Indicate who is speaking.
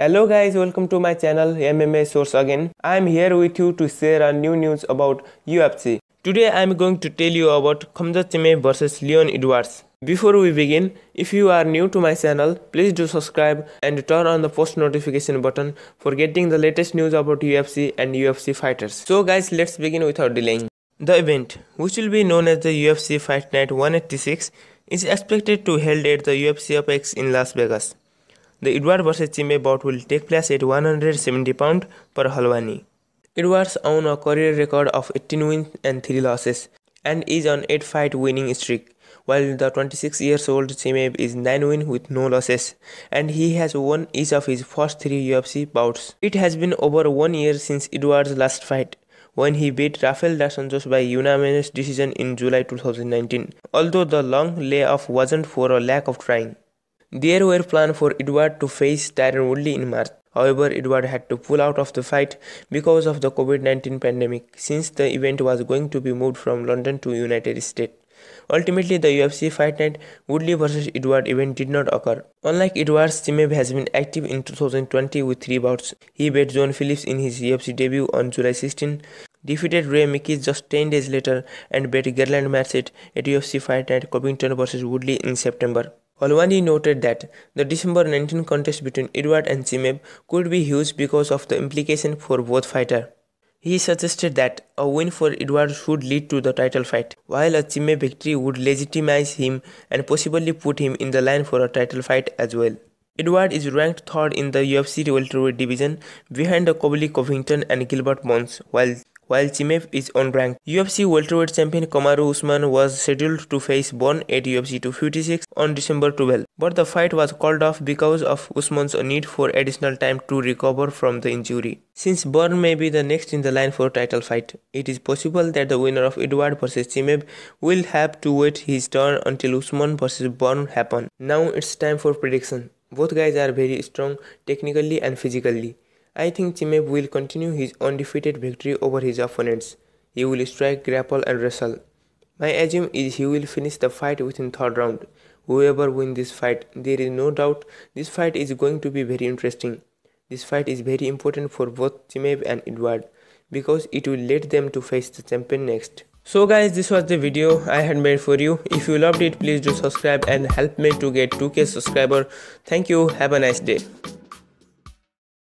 Speaker 1: Hello guys, welcome to my channel MMA Source again. I am here with you to share a new news about UFC. Today I am going to tell you about Khamzat Chimaev vs Leon Edwards. Before we begin, if you are new to my channel, please do subscribe and turn on the post notification button for getting the latest news about UFC and UFC fighters. So guys, let's begin without delaying. The event, which will be known as the UFC Fight Night 186, is expected to held at the UFC Apex in Las Vegas. The Edward vs Chimaev bout will take place at 170 pound per Helwani. Edwards owns a career record of 18 wins and 3 losses and is on 8 fight winning streak, while the 26 years old Chimaev is 9 wins with no losses and he has won each of his first 3 UFC bouts. It has been over 1 year since Edwards' last fight when he beat Rafael dos Anjos by unanimous decision in July 2019, although the long layoff wasn't for a lack of trying. There were plans for Edward to face Tyron Woodley in March. However, Edward had to pull out of the fight because of the COVID-19 pandemic since the event was going to be moved from London to United States. Ultimately, the UFC Fight Night Woodley vs Edward event did not occur. Unlike Edwards, Chimaev has been active in 2020 with three bouts. He beat John Phillips in his UFC debut on July 16, defeated Rhys McKee just 10 days later, and beat Gerald Meerschaert at UFC Fight Night Covington vs Woodley in September. Helwani noted that the December 19 contest between Edward and Chimaev could be huge because of the implication for both fighters. He suggested that a win for Edward should lead to the title fight, while a Chimaev victory would legitimize him and possibly put him in the line for a title fight as well. Edward is ranked third in the UFC welterweight division behind Colby Covington and Gilbert Burns, while while Chimaev is unranked. UFC welterweight champion Kamaru Usman was scheduled to face Burns at UFC 256 on December 12, but the fight was called off because of Usman's need for additional time to recover from the injury. Since Burns may be the next in the line for title fight, it is possible that the winner of Edward vs Chimaev will have to wait his turn until Usman vs Burns happen. Now it's time for prediction. Both guys are very strong technically and physically. I think Chimaev will continue his undefeated victory over his opponents. He will strike, grapple and wrestle. My assumption is he will finish the fight within third round. Whoever wins this fight, there is no doubt this fight is going to be very interesting. This fight is very important for both Chimaev and Edward because it will lead them to face the champion next. So guys this was the video I had made for you. If you loved it please do subscribe and help me to get 2k subscriber. Thank you. Have a nice day.